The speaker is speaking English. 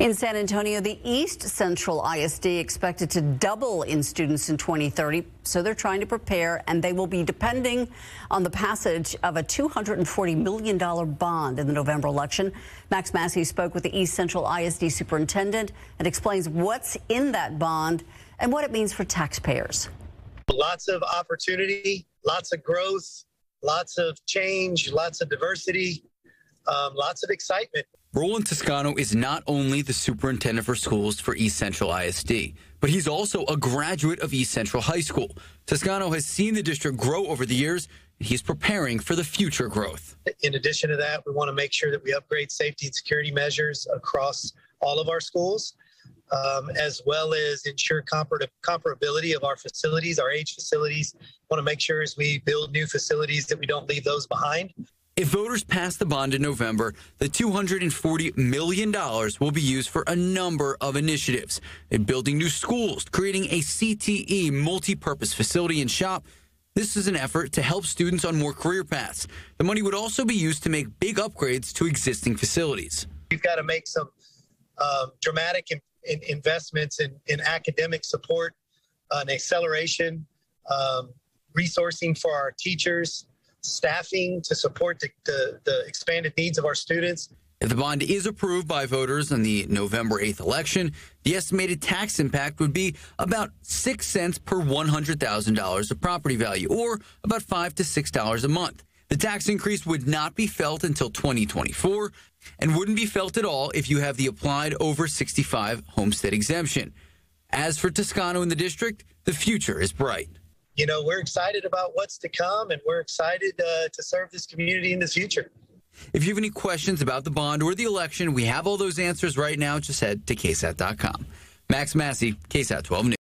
In San Antonio, the East Central ISD expected to double in students in 2030. So they're trying to prepare, and they will be depending on the passage of a $240 million bond in the November election. Max Massey spoke with the East Central ISD superintendent and explains what's in that bond and what it means for taxpayers. Lots of opportunity, lots of growth, lots of change, lots of diversity, um, lots of excitement. Roland Toscano is not only the superintendent for schools for East Central ISD, but he's also a graduate of East Central High School. Toscano has seen the district grow over the years, and he's preparing for the future growth. In addition to that, we want to make sure that we upgrade safety and security measures across all of our schools, um, as well as ensure compar- comparability of our facilities, our age facilities. We want to make sure as we build new facilities that we don't leave those behind. If voters pass the bond in November, the $240 million will be used for a number of initiatives, in building new schools, creating a CTE multi-purpose facility and shop. This is an effort to help students on more career paths. The money would also be used to make big upgrades to existing facilities. We've got to make some um, dramatic in, in investments in, in, academic support, and acceleration, um, resourcing for our teachers, staffing to support the, the, the expanded needs of our students. If the bond is approved by voters in the November 8th election, the estimated tax impact would be about 6 cents per $100,000 of property value, or about 5 to $6 a month. The tax increase would not be felt until 2024 and wouldn't be felt at all if you have the applied over 65 homestead exemption. As for Toscano in the district, the future is bright you know, we're excited about what's to come and we're excited uh, to serve this community in the future. If you have any questions about the bond or the election, we have all those answers right now. Just head to ksat.com. Max Massey, KSAT 12 News.